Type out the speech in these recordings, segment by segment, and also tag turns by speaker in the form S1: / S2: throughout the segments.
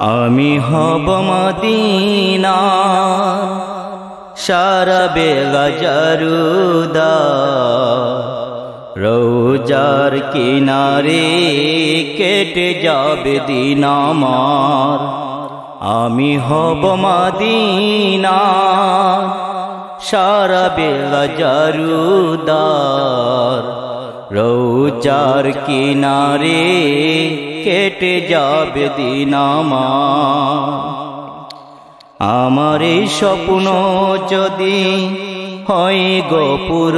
S1: আমি হব মদিনা, সারা বেলা জারুদা, রোজার কিনারে কেটে যাবে দিন আমার। আমি হব মদিনা, সারা বেলা জারুদার রৌচার কিনারে কেটে যাবে দিন আমার। এই স্বপ্ন যদি হয় গোপুর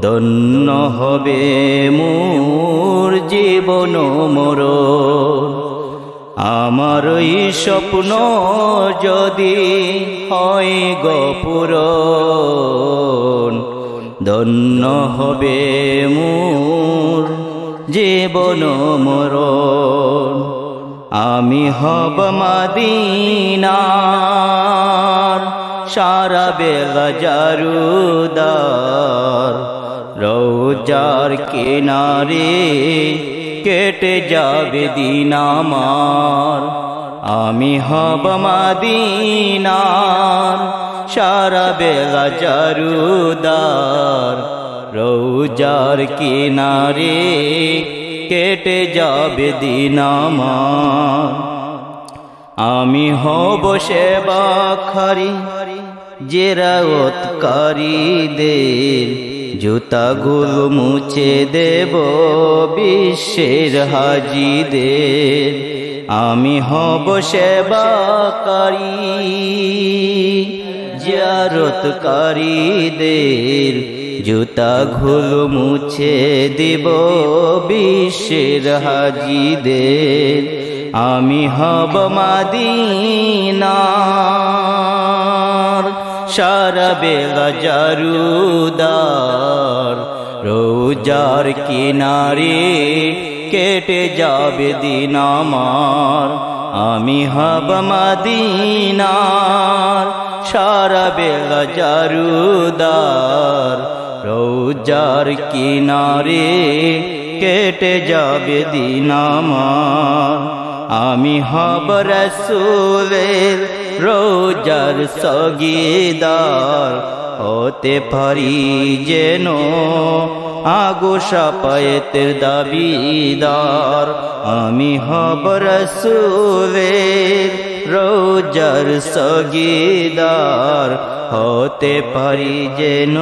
S1: ধন্য হবে মোর জীবন মোর আমার এই স্বপ্ন যদি হয় গোপুর ধন্য হবে মোর জীবন মোর আমি হব মদিনার, সারা বেলা রোজার কিনারে কেটে যাবে দিন আমার। আমি হব মদিনার, সারা বেলা রোজার কিনারে কেটে যাবে দিন আমি হব সেবা খারি জেরাওতকারীদের জুতাগুলো মুছে দেব বিশ্বের হাজিদের। আমি হব সেবাকারী, জিয়ারতকারীদের। জুতা ঘুল মুছে দেব বিশ্বের হাজিদের। আমি হব মাদিনার, সারা বেলা জারুদার। রোজার কিনারে কেটে যাবে দিন আমার। আমি হব মাদিনার, সারা বেলা জারুদার। রোজার কিনারে কেটে যাবে দিন আমার। আমি হব রসুলের রোজার সগিদার হতে পারি যেন আগো সাপায়েতের দাবিদার। আমি হব রসুলের রোজার সগিদার। হতে পারি যেন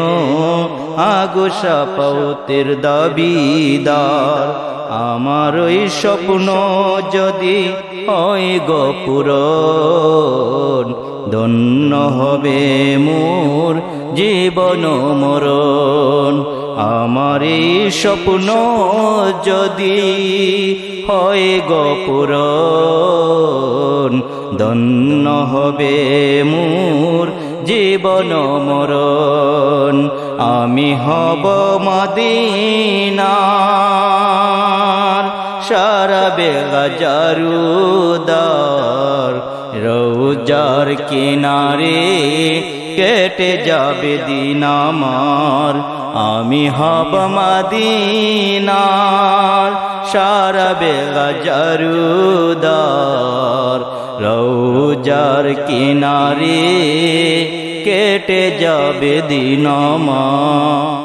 S1: আগো সাপাতের দাবিদার। আমার ওই স্বপ্ন যদি ওই গপুর ধন্য হবে মোর জীবন মরণ। আমার স্বপ্ন যদি হয় গপুর ধন্য হবে মোর জীবন মরণ। আমি হব মদিনার সারা বেলা জারুদার রৌজার কিনারে কেটে যাবে দিন আমার। আমি হব মদিনার সারা বেলা জরুদার রৌজার কিনারে কেটে যাবে দিন আমার।